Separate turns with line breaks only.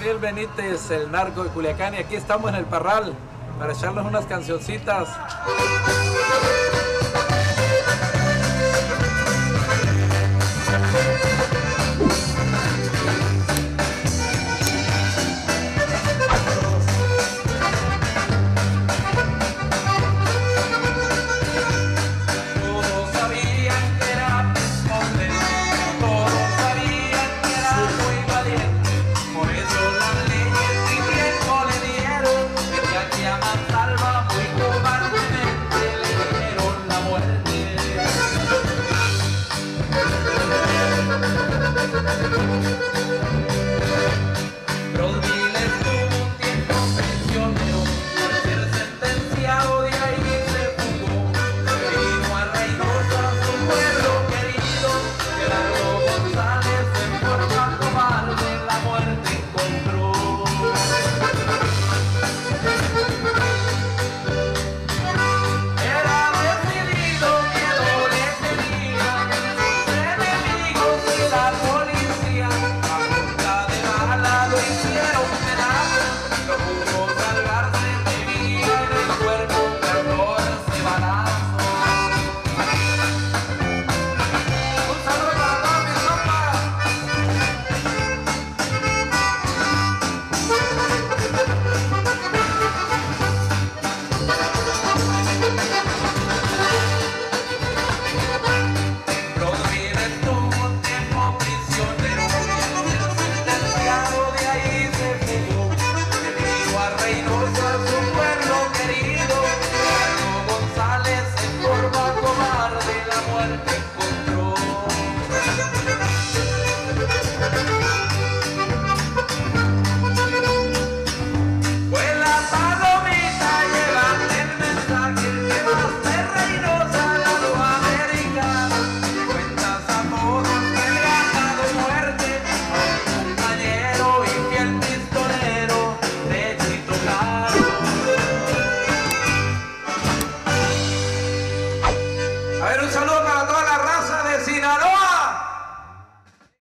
Ezequiel Benítez, el narco de Culiacán, y aquí estamos en el Parral para echarles unas cancioncitas. Thank A ver, un saludo para toda la raza de Sinaloa.